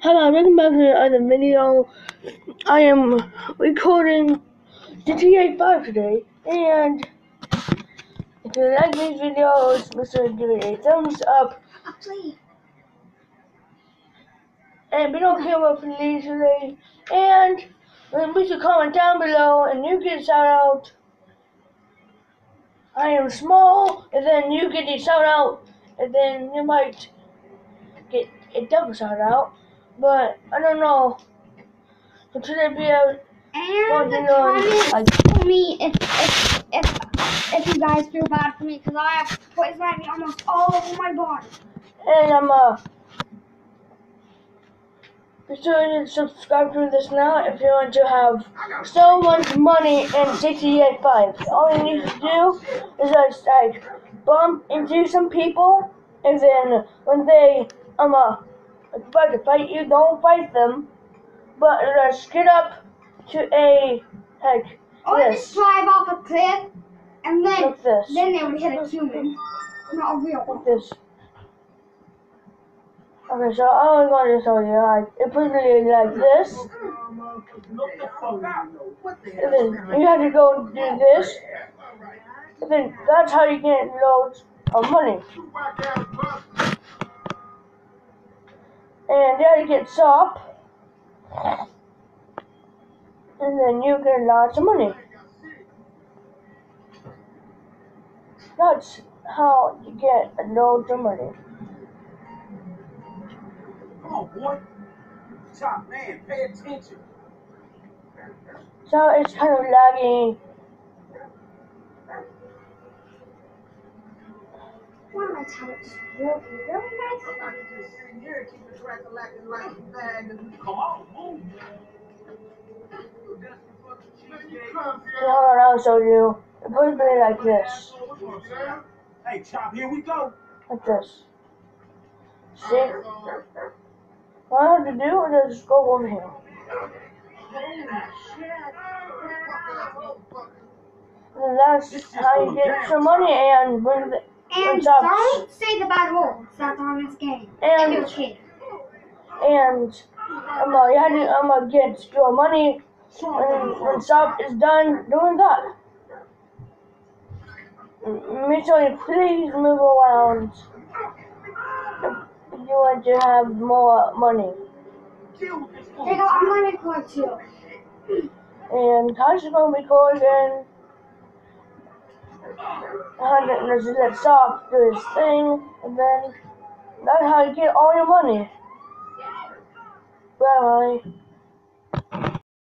Hello, welcome back to another video. I am recording GTA 5 today, and if you like these videos, make sure to give it a thumbs up. Please, And we don't care what please today, and leave a comment down below, and you get a shout out. I am small, and then you get a shout out, and then you might get a double shout out. But I don't know. So today be a And comment I- for me if if if if you guys feel bad for me because I have poison ivy almost all over my body. and I'm uh be sure to subscribe to this now if you want to have so much money in GTA 5. All you need to do is just like bump into some people and then when they um uh about to fight you, don't fight them. But just get up to a like Or just this. drive off a cliff and then Like this. then they would hit a human, not a real one. Like this. Okay, so I'm going to show you like it it like this. And then you have to go and do this. And then that's how you get loads of money. And then you get shop. And then you get lots of money. That's how you get loads of money. Come on, boy. Top man, pay attention. So it's kind of laggy. One of my tablets will be really nice. I'm not just sitting here keeping track of like a bag. and- Come on, move. So hold on, I'll show you. It puts me like this. Hey, Chop, here we go. Like this. See? All I have to do is just go over here. And that's how you get some money and bring the And don't say the bad words that's on this game. And- if you're a kid. and uh, you have to um, uh, get your money when, when Chop is done doing that. M- Make please move around if you want to have more money. Kill this fool. Take out, I'm gonna record too. And Tasha's gonna be Hundred and just let Sob do his thing, and then that's how you get all your money. Bye.